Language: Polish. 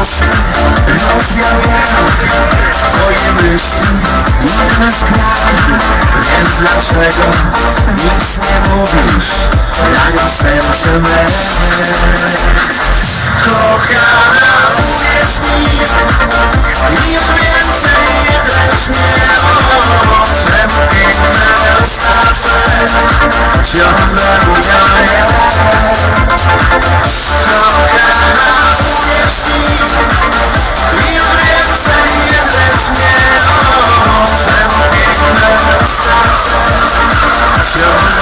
Rozwiałem twoje myśli Inne składy Więc dlaczego nic nie mówisz Na serce me Kochana, uwierz mi Im więcej dręcz mnie o Przepiękne ostatnie Ciągle nie Yeah.